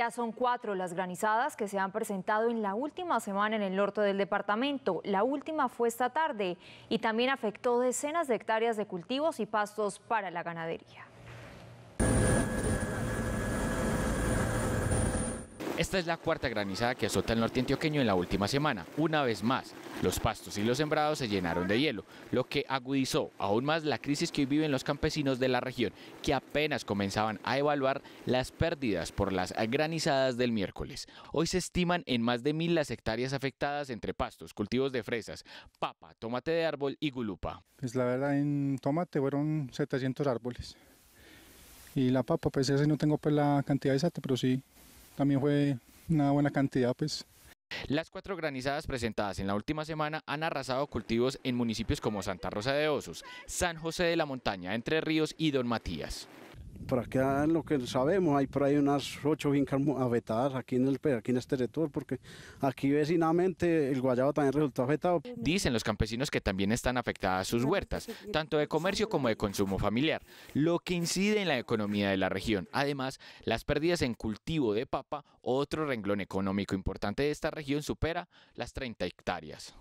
Ya son cuatro las granizadas que se han presentado en la última semana en el norte del departamento. La última fue esta tarde y también afectó decenas de hectáreas de cultivos y pastos para la ganadería. Esta es la cuarta granizada que azota el norte antioqueño en la última semana. Una vez más, los pastos y los sembrados se llenaron de hielo, lo que agudizó aún más la crisis que hoy viven los campesinos de la región, que apenas comenzaban a evaluar las pérdidas por las granizadas del miércoles. Hoy se estiman en más de mil las hectáreas afectadas entre pastos, cultivos de fresas, papa, tomate de árbol y gulupa. Pues la verdad en tomate fueron 700 árboles. Y la papa, pues ese no tengo pues la cantidad exacta, pero sí también fue una buena cantidad, pues. Las cuatro granizadas presentadas en la última semana han arrasado cultivos en municipios como Santa Rosa de Osos, San José de la Montaña, Entre Ríos y Don Matías. Por acá lo que sabemos, hay por ahí unas ocho fincas afectadas aquí en, el, aquí en este sector, porque aquí vecinamente el guayabo también resultó afectado. Dicen los campesinos que también están afectadas sus huertas, tanto de comercio como de consumo familiar, lo que incide en la economía de la región. Además, las pérdidas en cultivo de papa, otro renglón económico importante de esta región, supera las 30 hectáreas.